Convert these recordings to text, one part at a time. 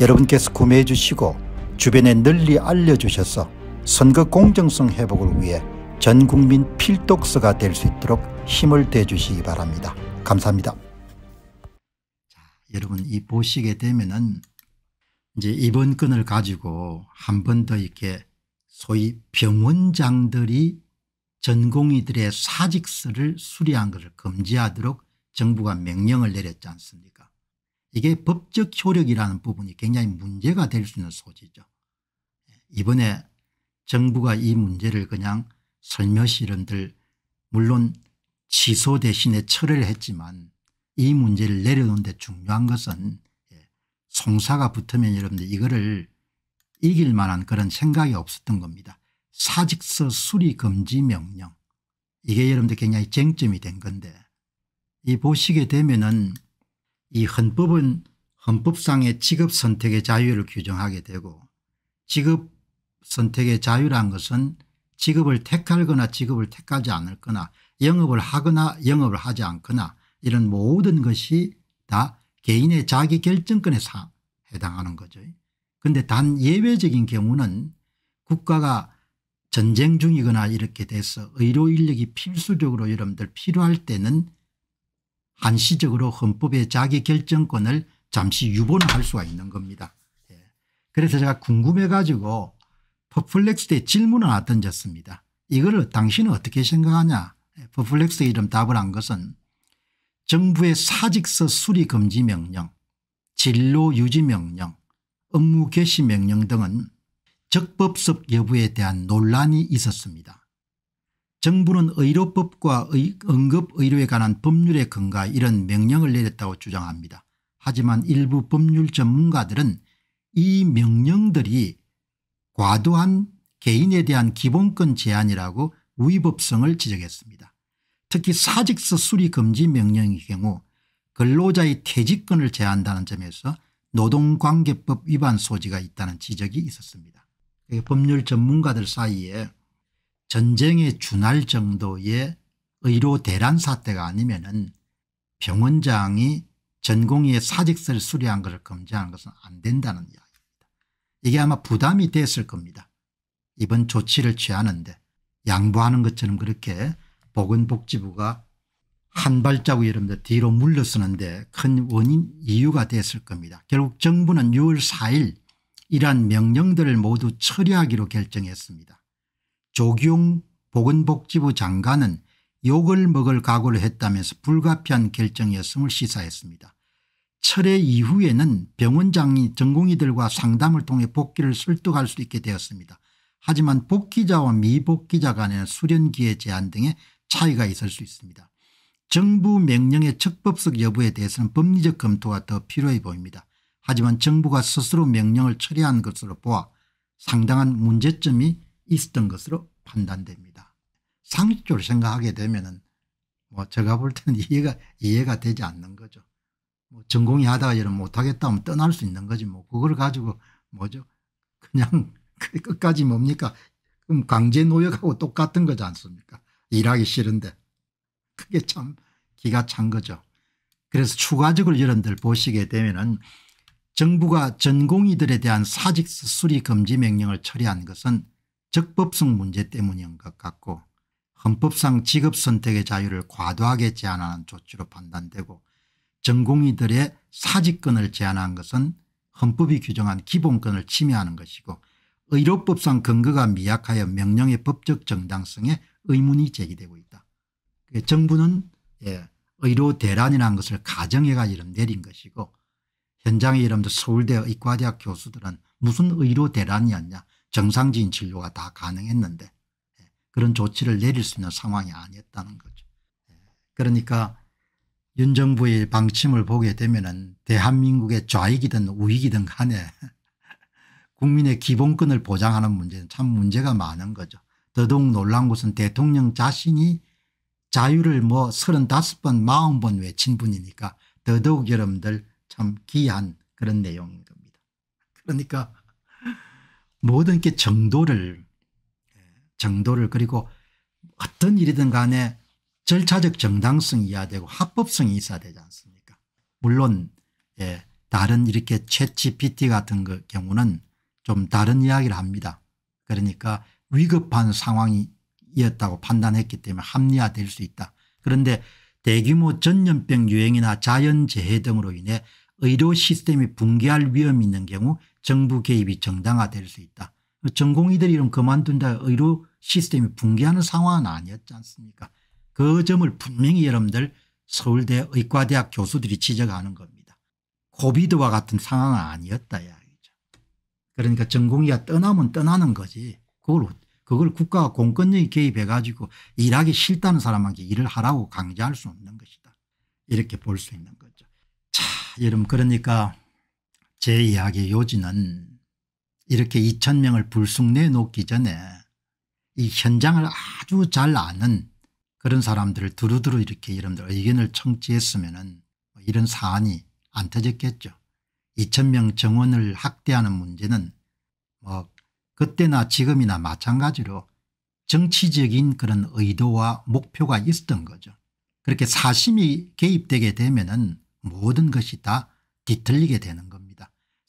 여러분께서 구매해 주시고 주변에 널리 알려주셔서 선거 공정성 회복을 위해 전 국민 필독서가 될 수 있도록 힘을 대주시기 바랍니다. 감사합니다. 자, 여러분 이 보시게 되면은 이제 이번 건을 가지고 한 번 더 이렇게 소위 병원장들이 전공의들의 사직서를 수리한 것을 금지하도록 정부가 명령을 내렸지 않습니까 이게 법적 효력이라는 부분이 굉장히 문제가 될 수 있는 소지죠. 이번에 정부가 이 문제를 그냥 설며시 이런들 물론 취소 대신에 철회를 했지만 이 문제를 내려놓는 데 중요한 것은 예, 송사가 붙으면 여러분들 이거를 이길 만한 그런 생각이 없었던 겁니다. 사직서 수리 금지 명령 이게 여러분들 굉장히 쟁점이 된 건데 이 보시게 되면은 이 헌법은 헌법상의 직업 선택의 자유를 규정하게 되고 직업 선택의 자유란 것은 직업을 택하거나 직업을 택하지 않을 거나 영업을 하거나 영업을 하지 않거나 이런 모든 것이 다 개인의 자기 결정권에 해당하는 거죠. 그런데 단 예외적인 경우는 국가가 전쟁 중이거나 이렇게 돼서 의료 인력이 필수적으로 여러분들 필요할 때는 한시적으로 헌법의 자기결정권을 잠시 유본할 수가 있는 겁니다. 예. 그래서 제가 궁금해 가지고 퍼플렉스에 질문을 하나 던졌습니다. 이거를 당신은 어떻게 생각하냐 예, 퍼플렉스에 이름 답을 한 것은 정부의 사직서 수리 금지 명령 진로 유지 명령 업무 개시 명령 등은 적법성 여부에 대한 논란이 있었습니다. 정부는 의료법과 응급의료에 관한 법률에 근거해 이런 명령을 내렸다고 주장합니다. 하지만 일부 법률 전문가들은 이 명령들이 과도한 개인에 대한 기본권 제한이라고 위법성을 지적했습니다. 특히 사직서 수리 금지 명령의 경우 근로자의 퇴직권을 제한다는 점에서 노동관계법 위반 소지가 있다는 지적이 있었습니다. 법률 전문가들 사이에 전쟁에 준할 정도의 의료 대란 사태가 아니면 병원장이 전공의의 사직서를 수리한 것을 검증하는 것은 안 된다는 이야기입니다. 이게 아마 부담이 됐을 겁니다. 이번 조치를 취하는데 양보하는 것처럼 그렇게 보건복지부가 한 발자국 여러분들 뒤로 물러서는데 큰 원인 이유가 됐을 겁니다. 결국 정부는 6월 4일 이러한 명령들을 모두 처리하기로 결정했습니다. 조기용 보건복지부 장관은 욕을 먹을 각오를 했다면서 불가피한 결정이었음을 시사했습니다. 철회 이후에는 병원장이 전공의들과 상담을 통해 복귀를 설득할 수 있게 되었습니다. 하지만 복귀자와 미복귀자 간에는 수련기의 제한 등의 차이가 있을 수 있습니다. 정부 명령의 적법성 여부에 대해서는 법리적 검토가 더 필요해 보입니다. 하지만 정부가 스스로 명령을 처리한 것으로 보아 상당한 문제점이 있었던 것으로 판단됩니다. 상식적으로 생각하게 되면은 뭐 제가 볼 때는 이해가 이해가 되지 않는 거죠. 뭐 전공이 하다가 이런 못하겠다 하면 떠날 수 있는 거지 뭐 그걸 가지고 뭐죠 그냥 끝까지 뭡니까 그럼 강제 노역하고 똑같은 거지 않습니까 일하기 싫은데 그게 참 기가 찬 거죠. 그래서 추가적으로 여러분들 보시게 되면은 정부가 전공의들에 대한 사직 수리 금지 명령을 처리한 것은 적법성 문제 때문인 것 같고 헌법상 직업선택의 자유를 과도하게 제한하는 조치로 판단되고 전공의들의 사직권을 제한한 것은 헌법이 규정한 기본권을 침해하는 것이고 의료법상 근거가 미약하여 명령의 법적 정당성에 의문이 제기되고 있다. 정부는 예, 의료 대란이라는 것을 가정해 가지고 내린 것이고 현장에 이름도 서울대 의과대학 교수들은 무슨 의료 대란이었냐 정상적인 진료가 다 가능했는데 예, 그런 조치를 내릴 수 있는 상황이 아니었다는 거죠. 예, 그러니까 윤 정부의 방침을 보게 되면 은 대한민국의 좌익이든 우익이든 간에 국민의 기본권을 보장하는 문제는 참 문제가 많은 거죠. 더더욱 놀란 것은 대통령 자신이 자유를 뭐 35번 40번 외친 분이니까 더더욱 여러분들 참 귀한 그런 내용인 겁니다. 그러니까 모든 게 정도를 정도를 그리고 어떤 일이든 간에 절차적 정당성이 있어야 되고 합법성이 있어야 되지 않습니까 물론 예, 다른 이렇게 챗 GPT 같은 그 경우는 좀 다른 이야기를 합니다. 그러니까 위급한 상황이었다고 판단했기 때문에 합리화될 수 있다. 그런데 대규모 전염병 유행이나 자연재해 등으로 인해 의료 시스템이 붕괴할 위험이 있는 경우 정부 개입이 정당화될 수 있다. 전공의들이 이런 그만둔다 의료 시스템이 붕괴하는 상황은 아니었지 않습니까 그 점을 분명히 여러분들 서울대 의과대학 교수들이 지적하는 겁니다. 코비드와 같은 상황은 아니었다 이야기죠. 그러니까 전공의가 떠나면 떠나는 거지 그걸 그걸 국가가 공권력이 개입해 가지고 일하기 싫다는 사람에게 일을 하라고 강제할 수 없는 것이다. 이렇게 볼 수 있는 거죠. 자 여러분 그러니까 제 이야기의 요지는 이렇게 2천명을 불쑥 내 놓기 전에 이 현장을 아주 잘 아는 그런 사람들을 두루두루 이렇게 여러분들 의견을 청취했으면 뭐 이런 사안이 안 터졌겠죠. 2천명 정원을 확대하는 문제는 뭐 그때나 지금이나 마찬가지로 정치적인 그런 의도와 목표가 있었던 거죠. 그렇게 사심이 개입되게 되면 모든 것이 다 뒤틀리게 되는 겁니다.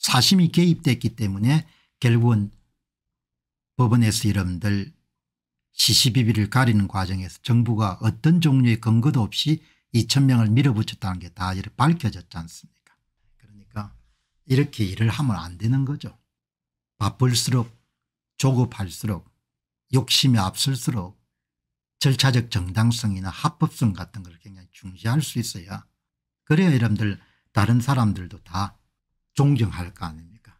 사심이 개입됐기 때문에 결국은 법원에서 여러분들 시시비비를 가리는 과정에서 정부가 어떤 종류의 근거도 없이 2천 명을 밀어붙였다는 게 다 이렇게 밝혀졌지 않습니까 그러니까 이렇게 일을 하면 안 되는 거죠. 바쁠수록 조급할수록 욕심이 앞설수록 절차적 정당성이나 합법성 같은 걸 굉장히 중시할 수 있어야 그래야 여러분들 다른 사람들도 다 존경할 거 아닙니까?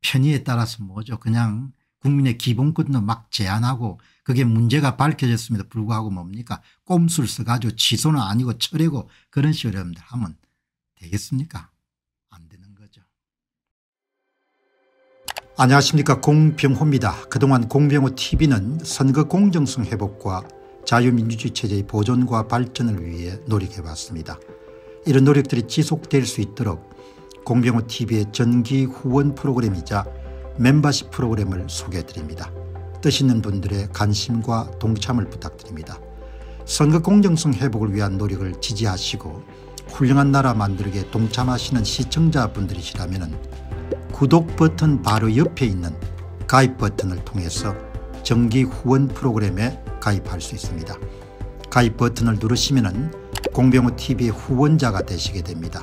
편의에 따라서 뭐죠? 그냥 국민의 기본권도 막 제한하고 그게 문제가 밝혀졌음에도 불구하고 뭡니까? 꼼수를 써가지고 취소는 아니고 철회고 그런 식으로 여러분들 하면 되겠습니까? 안녕하십니까? 공병호입니다. 그동안 공병호 tv는 선거 공정성 회복과 자유민주주의 체제의 보존과 발전을 위해 노력해왔습니다. 이런 노력들이 지속될 수 있도록 공병호 tv의 전기 후원 프로그램이자 멤버십 프로그램을 소개해드립니다. 뜻 있는 분들의 관심과 동참을 부탁드립니다. 선거 공정성 회복을 위한 노력을 지지하시고 훌륭한 나라 만들기에 동참하시는 시청자분들이시라면 구독 버튼 바로 옆에 있는 가입 버튼을 통해서 정기 후원 프로그램에 가입할 수 있습니다. 가입 버튼을 누르시면 공병호TV의 후원자가 되시게 됩니다.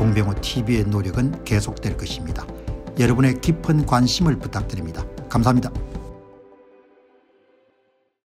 공병호 TV의 노력은 계속될 것입니다. 여러분의 깊은 관심을 부탁드립니다. 감사합니다.